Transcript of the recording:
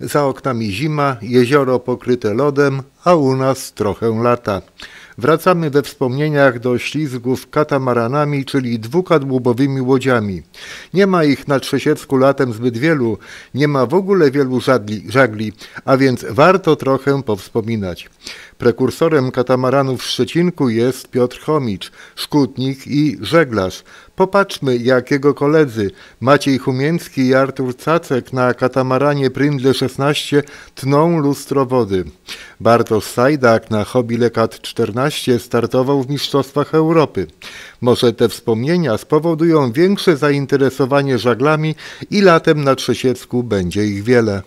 Za oknami zima, jezioro pokryte lodem, a u nas trochę lata. Wracamy we wspomnieniach do ślizgów katamaranami, czyli dwukadłubowymi łodziami. Nie ma ich na Trzesiecku latem zbyt wielu, nie ma w ogóle wielu żagli, żagli a więc warto trochę powspominać. Prekursorem katamaranów w Szczecinku jest Piotr Chomicz, szkutnik i żeglarz. Popatrzmy, jak jego koledzy Maciej Chumieński i Artur Cacek na katamaranie Prindle 16 tną lustro wody. Bartosz Sajdak na Hobby Lekat 14 startował w Mistrzostwach Europy. Może te wspomnienia spowodują większe zainteresowanie żaglami i latem na Trzesiecku będzie ich wiele.